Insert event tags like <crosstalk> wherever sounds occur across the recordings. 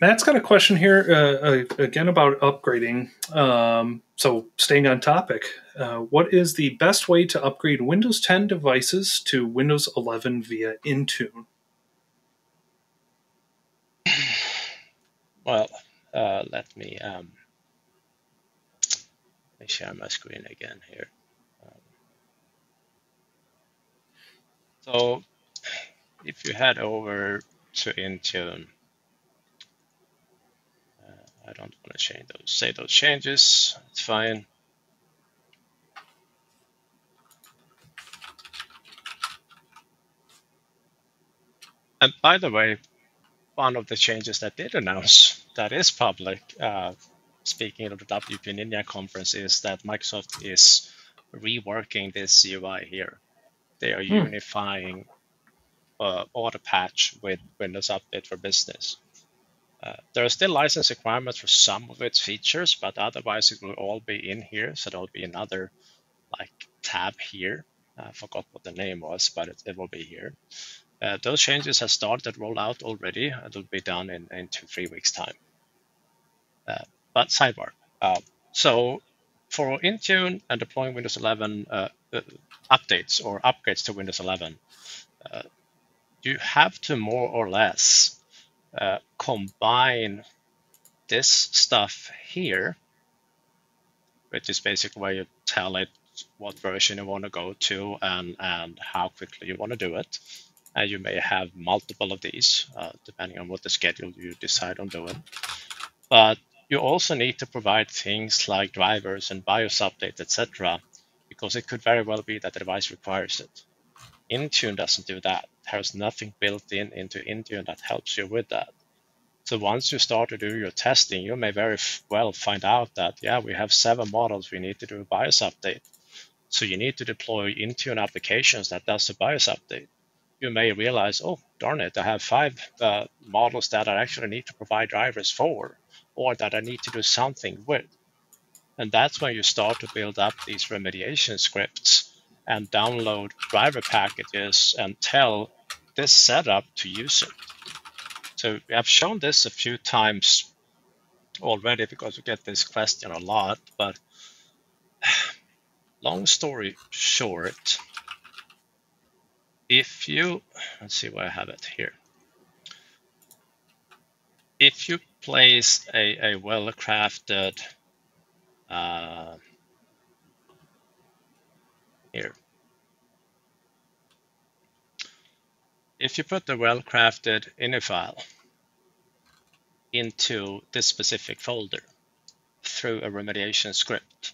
Matt's got a question here uh, uh, again about upgrading. Um, so, staying on topic, uh, what is the best way to upgrade Windows 10 devices to Windows 11 via Intune? Well, uh, let me um, let me share my screen again here. Um, so, if you head over to Intune I don't want to change those, say those changes. It's fine. And by the way, one of the changes that did announce that is public, uh, speaking of the WP Ninja conference, is that Microsoft is reworking this UI here. They are hmm. unifying uh, auto patch with Windows Update for Business. Uh, there are still license requirements for some of its features, but otherwise it will all be in here. So there'll be another like tab here. I forgot what the name was, but it, it will be here. Uh, those changes have started rollout already. It'll be done in, in two, three weeks time. Uh, but sidebar. Uh, so for Intune and deploying Windows 11 uh, uh, updates or upgrades to Windows 11, you have to more or less uh, combine this stuff here, which is basically where you tell it what version you want to go to and, and how quickly you want to do it. And you may have multiple of these, uh, depending on what the schedule you decide on doing. But you also need to provide things like drivers and BIOS updates, etc., because it could very well be that the device requires it. Intune doesn't do that. There's nothing built in into Intune that helps you with that. So once you start to do your testing, you may very well find out that, yeah, we have seven models we need to do a BIOS update. So you need to deploy Intune applications that does the BIOS update. You may realize, oh, darn it, I have five uh, models that I actually need to provide drivers for, or that I need to do something with. And that's when you start to build up these remediation scripts and download driver packages and tell this setup to use it. So I've shown this a few times already because we get this question a lot, but <sighs> long story short, if you, let's see where I have it here. If you place a, a well-crafted uh, here, if you put the well-crafted ini file into this specific folder through a remediation script,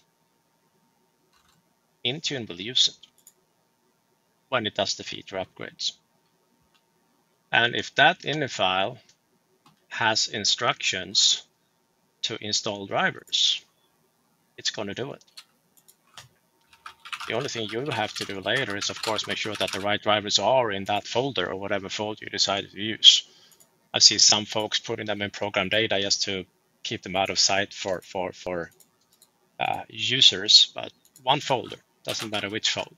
Intune will use it when it does the feature upgrades. And if that ini file has instructions to install drivers, it's going to do it. The only thing you have to do later is, of course, make sure that the right drivers are in that folder or whatever folder you decided to use. I see some folks putting them in program data just to keep them out of sight for for for uh, users, but one folder doesn't matter which folder,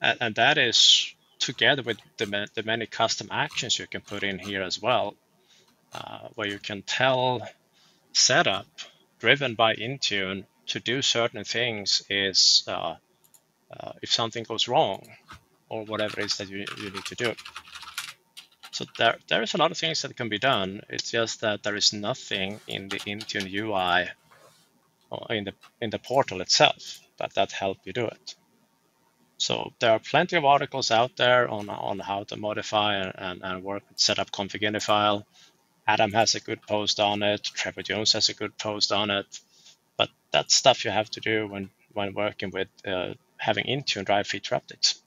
and, and that is together with the, the many custom actions you can put in here as well, uh, where you can tell setup driven by Intune to do certain things is uh, uh, if something goes wrong or whatever it is that you, you need to do. So there, there is a lot of things that can be done. It's just that there is nothing in the Intune UI or in the in the portal itself that that help you do it. So there are plenty of articles out there on on how to modify and, and work with setup config file. Adam has a good post on it. Trevor Jones has a good post on it. But that's stuff you have to do when, when working with uh, having Intune drive feature updates.